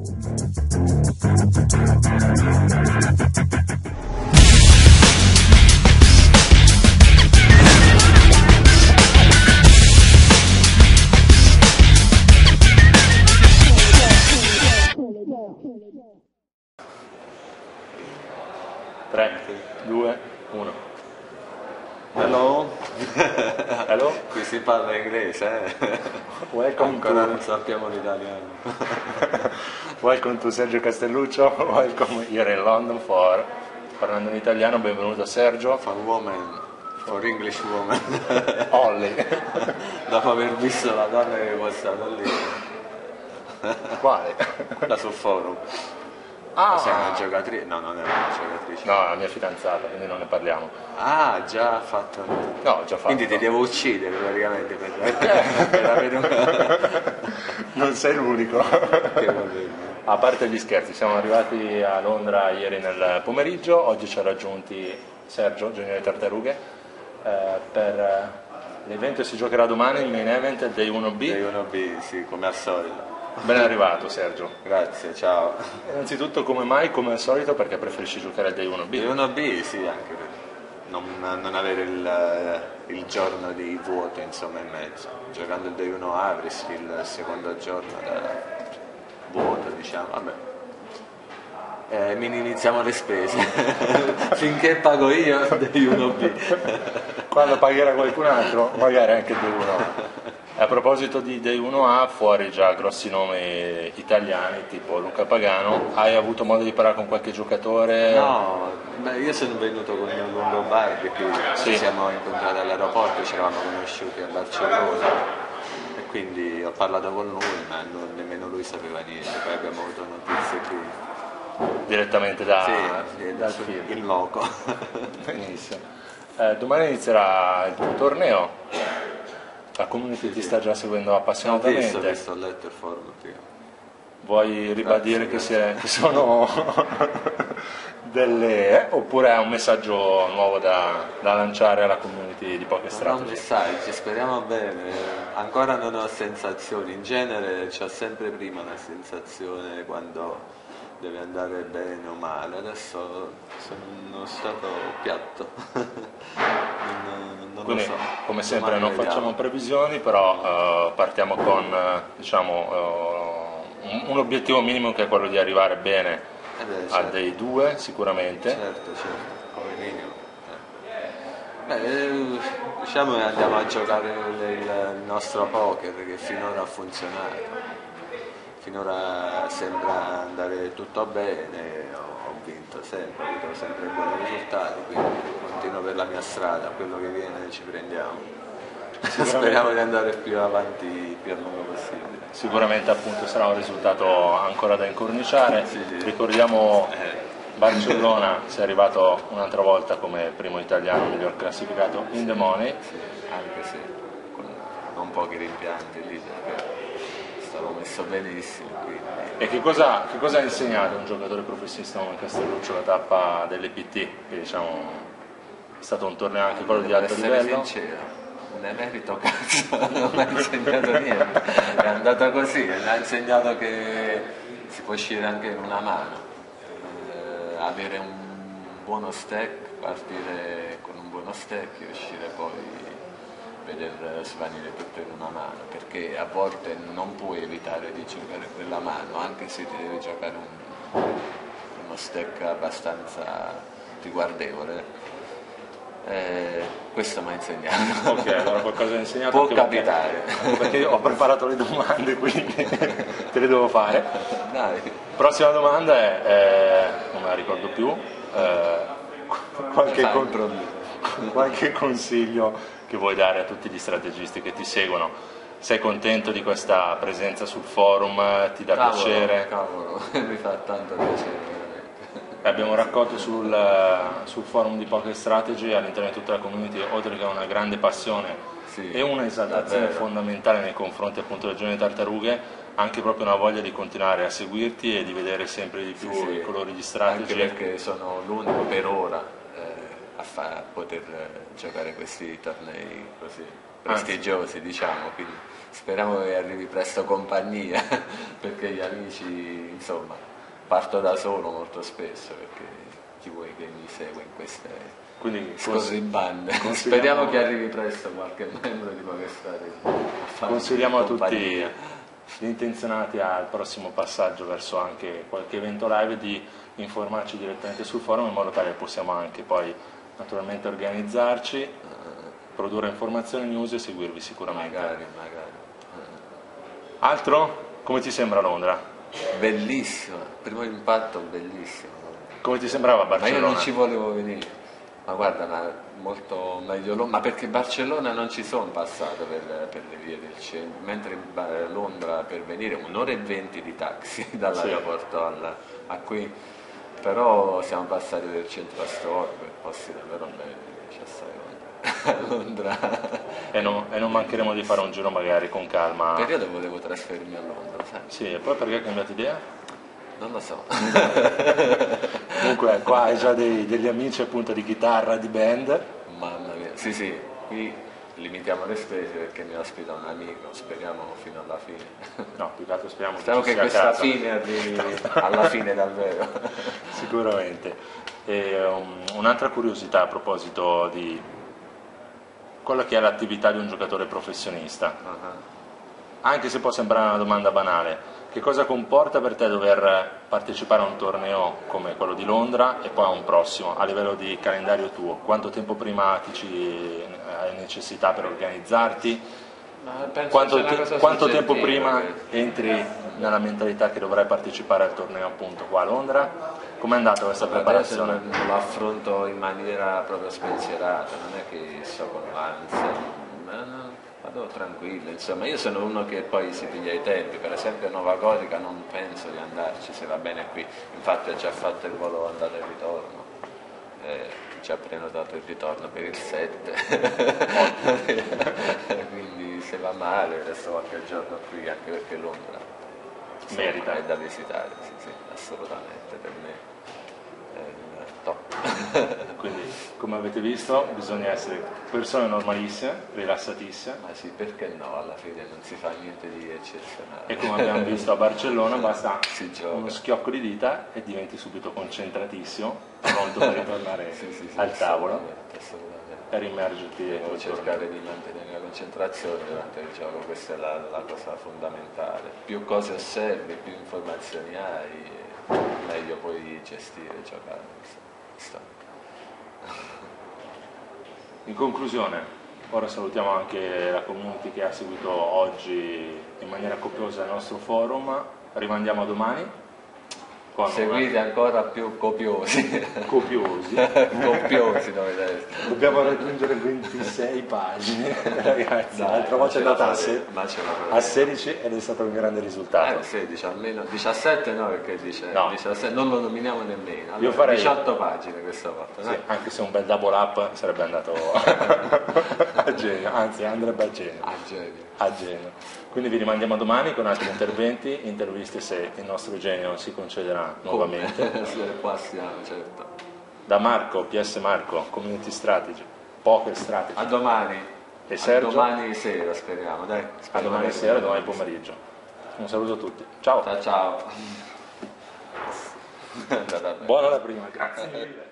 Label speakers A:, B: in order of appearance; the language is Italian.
A: 3, 2, 1.
B: Hello?
A: Hello?
B: Qui si parla inglese, eh?
A: Welcome
B: Ancora
A: to,
B: non sappiamo l'italiano.
A: welcome to Sergio Castelluccio. Welcome here in London for parlando in italiano. Benvenuto Sergio.
B: For woman, for English woman.
A: Olli.
B: Dopo aver visto la donna che è postata lì,
A: Quale?
B: quella sul forum.
A: Ah,
B: Sei una giocatrice? No, non è una giocatrice.
A: no, la mia fidanzata, quindi non ne parliamo.
B: Ah, già fatto.
A: No, già fatto.
B: Quindi ti devo uccidere praticamente per, per avere un...
A: Non sei l'unico.
B: che va bene.
A: A parte gli scherzi, siamo arrivati a Londra ieri nel pomeriggio, oggi ci ha raggiunti Sergio, Giuniore Tartarughe, eh, per eh, l'evento che si giocherà domani, il main event del Day 1B.
B: Sei uno B, sì, come al solito.
A: Ben arrivato Sergio.
B: Grazie, ciao.
A: Innanzitutto come mai, come al solito, perché preferisci giocare al Day 1B?
B: Di 1B sì, anche per non, non avere il, il giorno di vuoto insomma in mezzo. Giocando il Day 1A avresti il secondo giorno da vuoto, diciamo, vabbè. Eh, minimizziamo le spese. Finché pago io Day 1B.
A: Quando pagherà qualcun altro, magari anche Day 1A. A proposito di Day 1A, fuori già grossi nomi italiani, tipo Luca Pagano, hai avuto modo di parlare con qualche giocatore?
B: No, beh, io sono venuto con il Longobardi qui,
A: Sì.
B: ci siamo incontrati all'aeroporto, ci eravamo conosciuti a Barcellona e quindi ho parlato con lui, ma non- nemmeno lui sapeva niente, poi abbiamo avuto notizie qui.
A: Direttamente da,
B: Sì, sì,
A: dal film.
B: il loco.
A: Benissimo. Eh, domani inizierà il tuo torneo. La community ti sta già seguendo
B: ho
A: appassionatamente.
B: visto, ho visto, ho letto il forum prima.
A: Vuoi ribadire che, si è- che sono delle... eh, oppure è un messaggio nuovo da, da lanciare alla community di Poche
B: Sarà un
A: Strategy?
B: messaggio, speriamo bene. Ancora non ho sensazioni, in genere c'ho sempre prima una sensazione quando deve andare bene o male. Adesso sono stato piatto. non, non lo
A: Quindi,
B: so.
A: come sempre,
B: Domani
A: non
B: vediamo.
A: facciamo previsioni, però eh, partiamo con eh, diciamo, eh, un, obiettivo minimo che è quello di arrivare bene
B: Eh beh, certo,
A: Day 2 sicuramente.
B: certo, certo, come minimo. eh. Beh, eh, diciamo che andiamo a giocare il, nostro poker che finora ha funzionato. Finora sembra andare tutto bene, ho vinto sempre, ho avuto sempre buoni risultati, quindi continuo per la mia strada, quello che viene ci prendiamo. Speriamo di andare più avanti più a lungo possibile.
A: Sicuramente appunto sarà un risultato ancora da incorniciare.
B: Sì, sì.
A: Ricordiamo
B: Eh,
A: Barcellona si è arrivato un'altra volta come primo italiano miglior classificato in The Money.
B: sì, anche se con non pochi rimpianti lì perché stavo messo benissimo, quindi
A: E che cosa, che cosa ha insegnato un giocatore professionista come Castelluccio la tappa dell'EPT? Che diciamo è stato un torneo anche quello di alto livello.
B: sincero, non è merito cazzo, non mi ha insegnato niente, è andata così, mi ha insegnato che si può uscire anche in una mano, Eh, avere un buono stack, partire con un buono stack e uscire poi veder svanire tutto in una mano, perché a volte non puoi evitare di giocare quella mano, anche se ti devi giocare un- uno stack abbastanza riguardevole. Eh, questo mi ha insegnato.
A: Ok, allora qualcosa ha insegnato.
B: Può capitare.
A: Perché, io ho preparato le domande, quindi te le devo fare.
B: Dai,
A: Prossima domanda è, eh, non me la ricordo più, eh, qualche, con- qualche consiglio che vuoi dare a tutti gli strategisti che ti seguono? Sei contento di questa presenza sul forum? Ti dà
B: Cavolo,
A: piacere?
B: Cavolo, mi fa tanto piacere.
A: Abbiamo raccolto sul, sul forum di Poker Strategy all'interno di tutta la community, oltre che una grande passione
B: Sì,
A: e una esaltazione
B: davvero.
A: fondamentale nei confronti appunto del giorno di tartarughe, anche proprio una voglia di continuare a seguirti e di vedere sempre di più
B: Sì, sì.
A: i colori di
B: Anche
A: strategy.
B: perché sono l'unico per ora eh, a, fa- a poter eh, giocare questi tornei così prestigiosi, diciamo, quindi speriamo che arrivi presto compagnia, perché gli amici, insomma, parto da solo molto spesso, perché chi vuoi che mi segue in queste
A: Quindi
B: scorribande.
A: consigliamo-
B: Speriamo che arrivi presto qualche membro di Poker
A: consigliamo a tutti gli intenzionati al prossimo passaggio verso anche qualche evento live di informarci direttamente sul forum in modo tale che possiamo anche poi naturalmente organizzarci, produrre informazioni, news e seguirvi sicuramente.
B: Magari, magari.
A: Altro? Come ti sembra Londra?
B: Bellissimo, primo impatto bellissimo.
A: Come ti sembrava
B: Ma io
A: Barcellona?
B: non ci volevo venire. Ma guarda, ma molto meglio Londra, ma perché Barcellona non ci sono passato per, per le vie del centro, mentre in Londra per venire un'ora e venti di taxi dall'aeroporto al- a qui, però siamo passati il centro storico, per posti davvero belli, c'è assai Londra. Londra.
A: E non, e non mancheremo di fare un giro magari con calma.
B: Perché io volevo trasferirmi a Londra, sai?
A: Sì, e poi perché hai cambiato idea?
B: Non lo so.
A: Comunque qua hai già dei- degli amici appunto di chitarra, di band.
B: Mamma mia, sì sì, qui limitiamo le spese perché mi ospita un amico, speriamo fino alla fine.
A: No, più che altro speriamo che, ci
B: che
A: a
B: questa fine arrivi alla fine davvero.
A: Sicuramente. E, um, un'altra curiosità a proposito di quella che è l'attività di un giocatore professionista, anche se può sembrare una domanda banale, che cosa comporta per te dover partecipare a un torneo come quello di Londra e poi a un prossimo, a livello di calendario tuo? Quanto tempo prima ti ci- hai necessità per organizzarti? Quanto, te- quanto tempo prima
B: che-
A: entri nella mentalità che dovrai partecipare al torneo appunto qua a Londra? Com'è andata questa preparazione?
B: non lo affronto in maniera proprio spensierata, non è che sto con l'ansia, ma vado tranquillo, insomma, io sono uno che poi si piglia i tempi, per esempio a Nova Gorica non penso di andarci se va bene qui, infatti ho già fatto il volo andata e ritorno, eh, ci ha prenotato il ritorno per il 7, quindi se va male resto qualche giorno qui anche perché Londra
A: Merita.
B: è da visitare, sì, sì, assolutamente per me è il top.
A: Quindi, come avete visto, bisogna essere persone normalissime, rilassatissime
B: Ma sì, perché no? Alla fine non si fa niente di eccezionale.
A: e come abbiamo visto a Barcellona basta uno schiocco di dita e diventi subito concentratissimo, pronto per ritornare
B: Sì, sì, sì,
A: al tavolo
B: assolutamente, assolutamente.
A: Per immergerti torneo.
B: cercare di mantenere la concentrazione durante il gioco, questa è la, la cosa fondamentale. Più cose osservi, più informazioni hai, meglio puoi gestire e giocare.
A: In conclusione, ora salutiamo anche la community che ha seguito oggi in maniera copiosa il nostro forum, rimandiamo a domani
B: Seguite ancora più copiosi,
A: copiosi.
B: copiosi.
A: Dobbiamo raggiungere 26 pagine, ragazzi. L'altra volta è andata a,
B: faremo,
A: se-
B: ma ce la faremo.
A: a 16 ed è stato un grande risultato.
B: Eh, 16 almeno, 17 no perché dice
A: No.
B: 17, non lo nominiamo nemmeno. Allora,
A: Io farei-
B: 18 pagine questa volta,
A: Sì, anche se un bel double up sarebbe andato a genio, anzi andrebbe a genio.
B: Ah, genio.
A: a genio. Quindi vi rimandiamo a domani con altri interventi, interviste se il nostro genio si concederà nuovamente.
B: Come? Sì, qua stiamo, certo.
A: Da Marco, PS Marco, Community Strategy, Poker Strategy,
B: A domani.
A: E Sergio?
B: A domani sera speriamo, dai.
A: a
B: Speriamo
A: domani
B: che-
A: sera, domani pomeriggio. Un saluto a tutti. Ciao,
B: Ciao ciao.
A: Buona la prima, grazie mille.